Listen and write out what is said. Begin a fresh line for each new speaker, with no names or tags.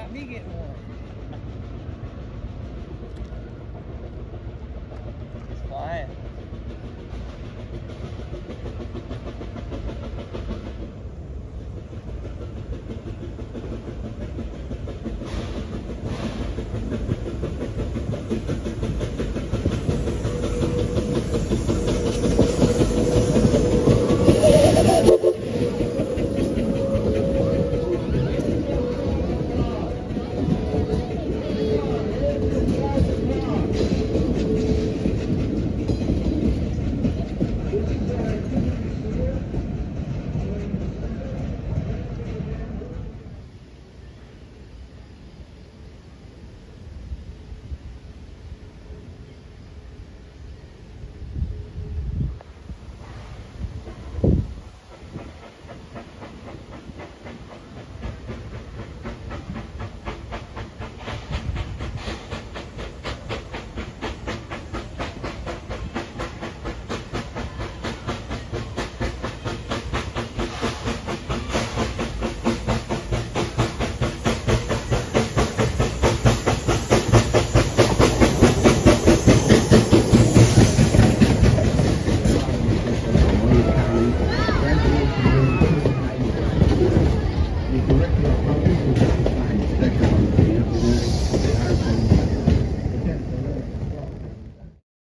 about me getting one.